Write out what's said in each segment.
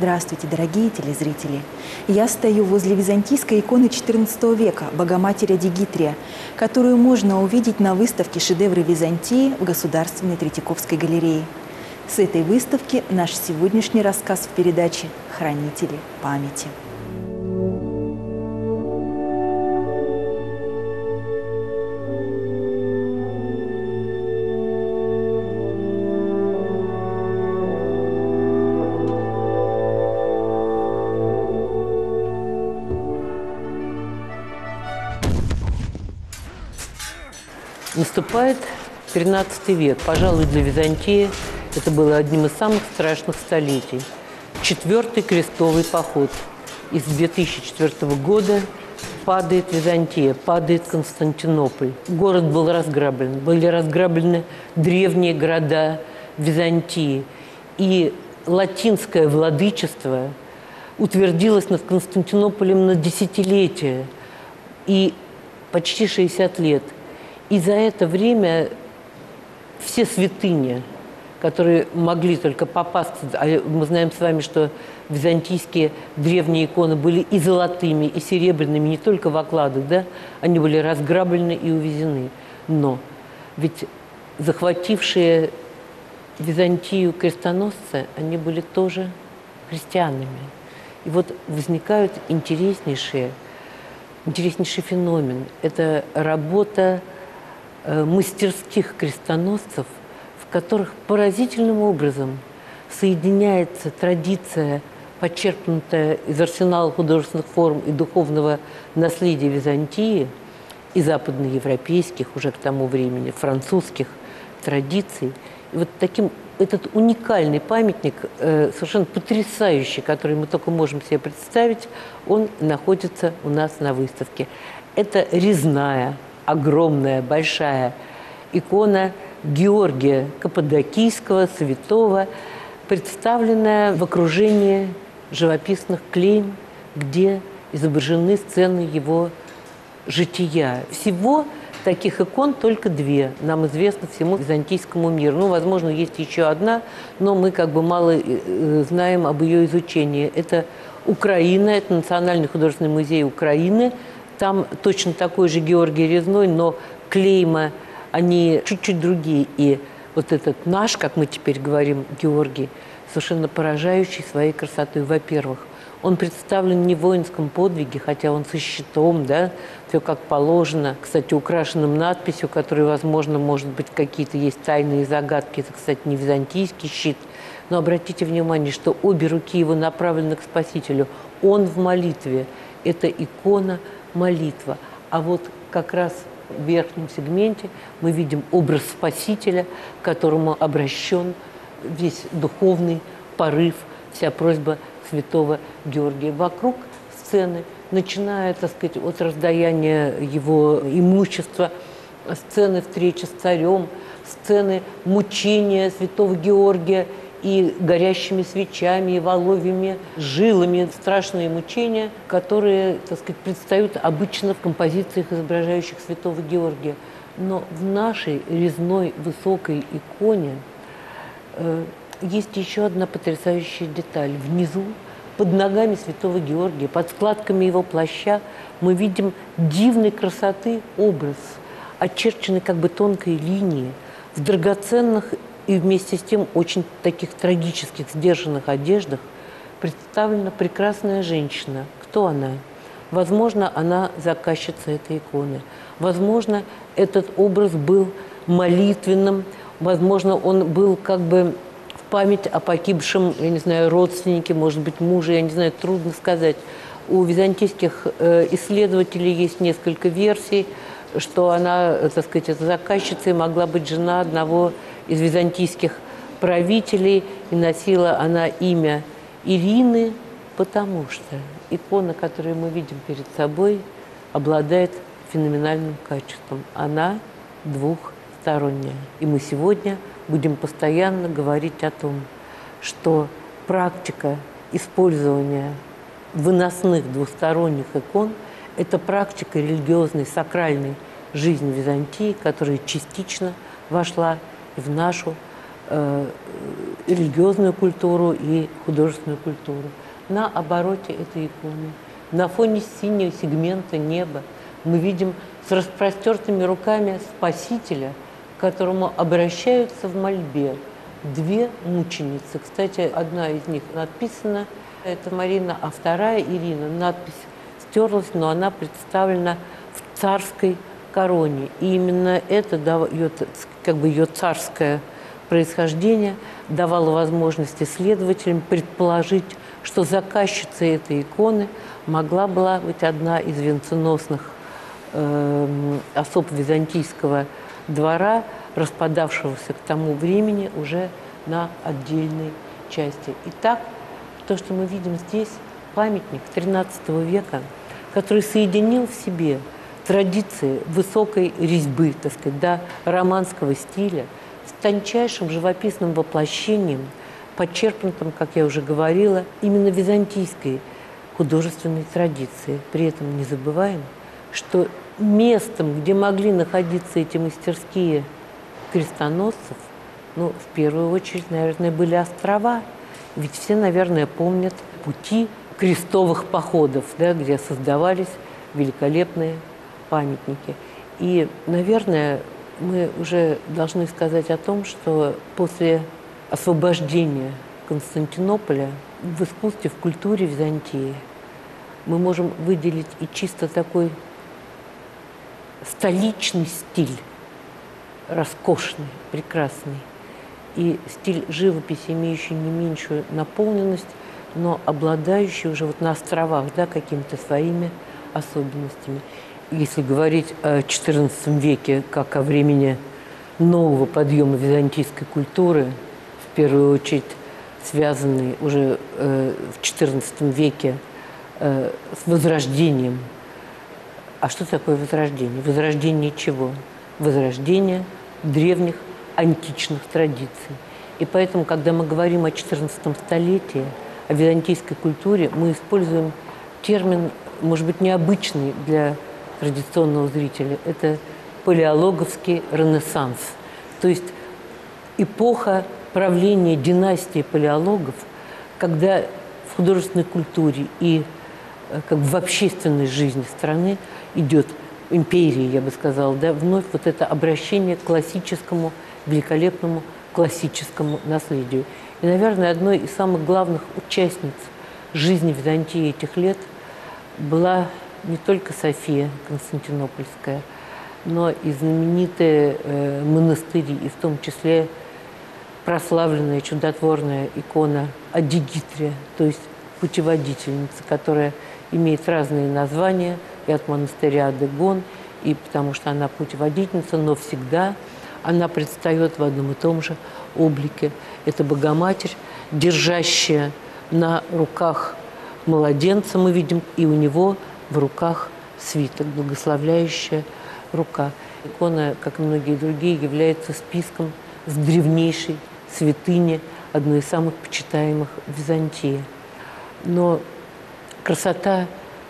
Здравствуйте, дорогие телезрители! Я стою возле византийской иконы XIV века Богоматери Дигитрия, которую можно увидеть на выставке «Шедевры Византии» в Государственной Третьяковской галерее. С этой выставки наш сегодняшний рассказ в передаче «Хранители памяти». Наступает 13 век. Пожалуй, для Византии это было одним из самых страшных столетий. Четвертый крестовый поход. Из 2004 года падает Византия, падает Константинополь. Город был разграблен. Были разграблены древние города Византии. И латинское владычество утвердилось над Константинополем на десятилетия и почти 60 лет – и за это время все святыни, которые могли только попасть, а мы знаем с вами, что византийские древние иконы были и золотыми, и серебряными, не только в окладах, да, они были разграблены и увезены. Но ведь захватившие Византию крестоносцы, они были тоже христианами. И вот возникают интереснейшие, интереснейший феномен. Это работа мастерских крестоносцев, в которых поразительным образом соединяется традиция, подчеркнутая из арсенала художественных форм и духовного наследия Византии и западноевропейских уже к тому времени французских традиций. И вот таким этот уникальный памятник, э, совершенно потрясающий, который мы только можем себе представить, он находится у нас на выставке. Это резная огромная, большая икона Георгия Каппадокийского, святого, представленная в окружении живописных клейм, где изображены сцены его жития. Всего таких икон только две, нам известно всему византийскому миру. Ну, возможно, есть еще одна, но мы как бы мало э, знаем об ее изучении. Это Украина, это Национальный художественный музей Украины – там точно такой же Георгий Резной, но клейма, они чуть-чуть другие. И вот этот наш, как мы теперь говорим, Георгий, совершенно поражающий своей красотой. Во-первых, он представлен не в воинском подвиге, хотя он со щитом, да, все как положено. Кстати, украшенным надписью, которой, возможно, может быть, какие-то есть тайные загадки. Это, кстати, не византийский щит. Но обратите внимание, что обе руки его направлены к Спасителю. Он в молитве. Это икона молитва. А вот как раз в верхнем сегменте мы видим образ Спасителя, к которому обращен весь духовный порыв, вся просьба святого Георгия. Вокруг сцены, начиная, так сказать, от раздаяния его имущества, сцены встречи с царем, сцены мучения святого Георгия – и горящими свечами, и воловьими жилами. Страшные мучения, которые, так сказать, предстают обычно в композициях, изображающих святого Георгия. Но в нашей резной высокой иконе э, есть еще одна потрясающая деталь. Внизу, под ногами святого Георгия, под складками его плаща, мы видим дивной красоты образ, очерченный как бы тонкой линией, в драгоценных и вместе с тем очень таких трагических, сдержанных одеждах представлена прекрасная женщина. Кто она? Возможно, она заказчица этой иконы. Возможно, этот образ был молитвенным. Возможно, он был как бы в память о погибшем, я не знаю, родственнике, может быть, муже, я не знаю, трудно сказать. У византийских э, исследователей есть несколько версий, что она, так сказать, заказчица могла быть жена одного из византийских правителей, и носила она имя Ирины, потому что икона, которую мы видим перед собой, обладает феноменальным качеством. Она двухсторонняя. И мы сегодня будем постоянно говорить о том, что практика использования выносных двусторонних икон – это практика религиозной, сакральной жизни Византии, которая частично вошла в нашу э, религиозную культуру и художественную культуру. На обороте этой иконы, на фоне синего сегмента неба мы видим с распростертыми руками Спасителя, к которому обращаются в мольбе две мученицы. Кстати, одна из них написана, это Марина, а вторая Ирина. Надпись стерлась, но она представлена в царской короне. И именно это дает, как бы ее царское происхождение давало возможность исследователям предположить, что заказчицей этой иконы могла была быть одна из венценосных э, особ византийского двора, распадавшегося к тому времени уже на отдельные части. Итак, то, что мы видим здесь, памятник XIII века, который соединил в себе традиции высокой резьбы, так сказать, да, романского стиля, с тончайшим живописным воплощением, подчеркнутым, как я уже говорила, именно византийской художественной традиции. При этом не забываем, что местом, где могли находиться эти мастерские крестоносцев, ну, в первую очередь, наверное, были острова. Ведь все, наверное, помнят пути крестовых походов, да, где создавались великолепные памятники. И, наверное, мы уже должны сказать о том, что после освобождения Константинополя в искусстве, в культуре Византии мы можем выделить и чисто такой столичный стиль, роскошный, прекрасный, и стиль живописи, имеющий не меньшую наполненность, но обладающий уже вот на островах да, какими-то своими особенностями. Если говорить о XIV веке как о времени нового подъема византийской культуры, в первую очередь связанный уже э, в XIV веке э, с возрождением. А что такое возрождение? Возрождение чего? Возрождение древних античных традиций. И поэтому, когда мы говорим о XIV столетии, о византийской культуре, мы используем термин, может быть, необычный для традиционного зрителя. Это палеологовский ренессанс. То есть эпоха правления династии палеологов, когда в художественной культуре и э, как в общественной жизни страны идет империи, я бы сказала, да, вновь вот это обращение к классическому, великолепному классическому наследию. И, наверное, одной из самых главных участниц жизни Византии этих лет была не только София Константинопольская, но и знаменитые э, монастыри, и в том числе прославленная чудотворная икона Адигитрия, то есть путеводительница, которая имеет разные названия и от монастыря Адегон, и потому что она путеводительница, но всегда она предстает в одном и том же облике. Это Богоматерь, держащая на руках младенца, мы видим, и у него в руках свиток, благословляющая рука. Икона, как и многие другие, является списком с древнейшей святыни, одной из самых почитаемых в Византии. Но красота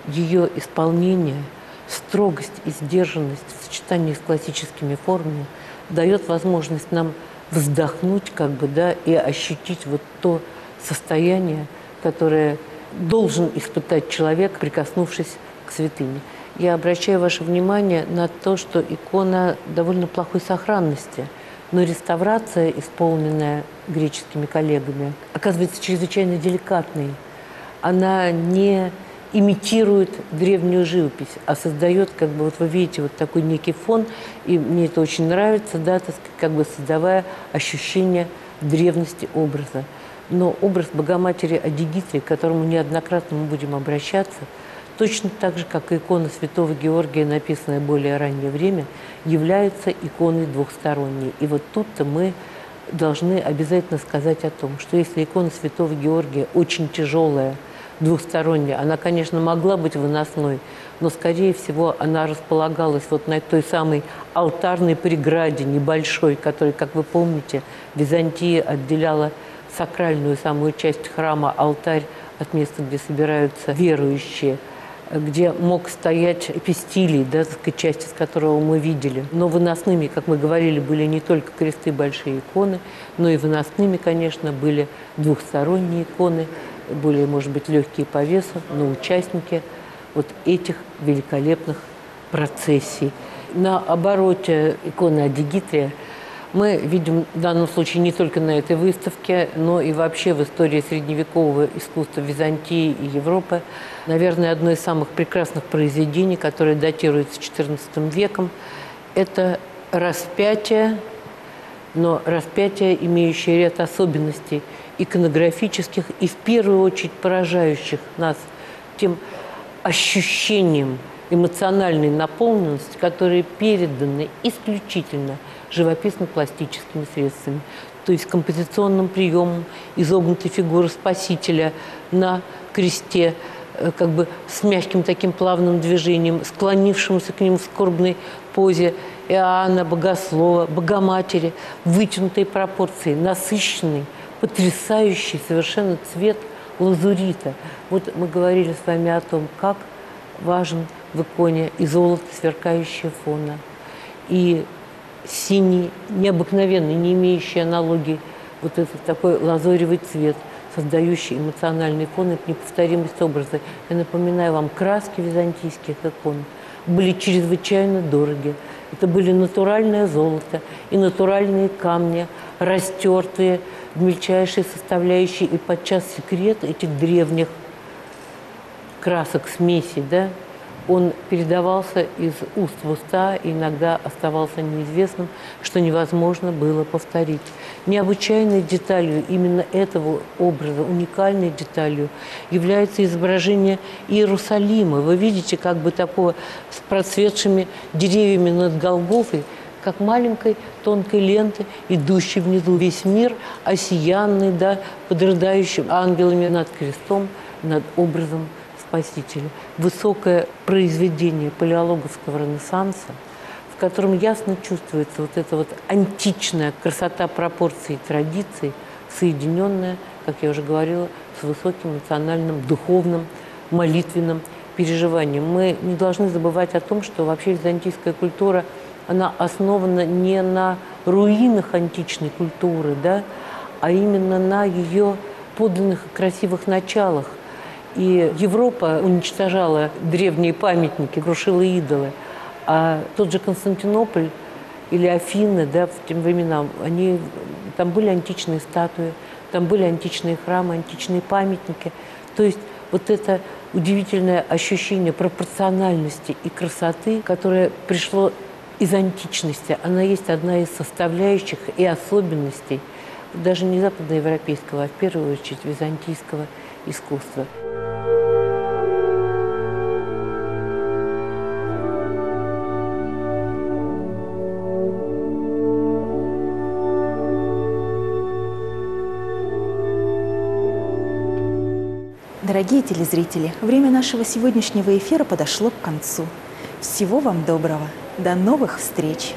ее исполнения, строгость и сдержанность в сочетании с классическими формами дает возможность нам вздохнуть, как бы, да, и ощутить вот то состояние, которое должен испытать человек, прикоснувшись к святыне. Я обращаю ваше внимание на то, что икона довольно плохой сохранности, но реставрация, исполненная греческими коллегами, оказывается чрезвычайно деликатной. Она не имитирует древнюю живопись, а создает, как бы, вот вы видите, вот такой некий фон, и мне это очень нравится, да, так, как бы создавая ощущение древности образа. Но образ Богоматери Адигитрии, к которому неоднократно мы будем обращаться – точно так же, как и икона святого Георгия, написанная более раннее время, являются иконой двухсторонней. И вот тут-то мы должны обязательно сказать о том, что если икона святого Георгия очень тяжелая, двухсторонняя, она, конечно, могла быть выносной, но, скорее всего, она располагалась вот на той самой алтарной преграде небольшой, которая, как вы помните, Византия отделяла сакральную самую часть храма, алтарь, от места, где собираются верующие – где мог стоять эпистилий, да, сказать, часть из которого мы видели. Но выносными, как мы говорили, были не только кресты, большие иконы, но и выносными, конечно, были двухсторонние иконы, более, может быть, легкие по весу, но участники вот этих великолепных процессий. На обороте иконы Адигитрия мы видим в данном случае не только на этой выставке, но и вообще в истории средневекового искусства Византии и Европы. Наверное, одно из самых прекрасных произведений, которое датируется XIV веком, это распятие, но распятие, имеющее ряд особенностей иконографических и в первую очередь поражающих нас тем ощущением эмоциональной наполненности, которые переданы исключительно – живописно-пластическими средствами, то есть композиционным приемом изогнутой фигуры Спасителя на кресте, э, как бы с мягким таким плавным движением, склонившимся к нему в скорбной позе Иоанна, Богослова, Богоматери, вытянутой пропорции, насыщенный, потрясающий совершенно цвет лазурита. Вот мы говорили с вами о том, как важен в иконе и золото, сверкающее фона, и синий, необыкновенный, не имеющий аналогии, вот этот такой лазоревый цвет, создающий эмоциональный фон и неповторимость образа. Я напоминаю вам, краски византийских икон были чрезвычайно дороги. Это были натуральное золото и натуральные камни, растертые мельчайшие составляющие. И подчас секрет этих древних красок, смеси, да, он передавался из уст в уста и иногда оставался неизвестным, что невозможно было повторить. Необычайной деталью именно этого образа, уникальной деталью, является изображение Иерусалима. Вы видите как бы такого с процветшими деревьями над Голгофой, как маленькой тонкой ленты, идущей внизу весь мир, осиянный, да, подрыдающим ангелами над крестом, над образом Спасителя, высокое произведение палеологовского ренессанса, в котором ясно чувствуется вот эта вот античная красота пропорций и традиций, соединенная, как я уже говорила, с высоким национальным, духовным, молитвенным переживанием. Мы не должны забывать о том, что вообще византийская культура, она основана не на руинах античной культуры, да, а именно на ее подлинных и красивых началах, и Европа уничтожала древние памятники, крушила идолы. А тот же Константинополь или Афины, да, в тем временам, они, там были античные статуи, там были античные храмы, античные памятники. То есть вот это удивительное ощущение пропорциональности и красоты, которое пришло из античности, она есть одна из составляющих и особенностей даже не западноевропейского, а в первую очередь византийского искусства. Дорогие телезрители, время нашего сегодняшнего эфира подошло к концу. Всего вам доброго. До новых встреч!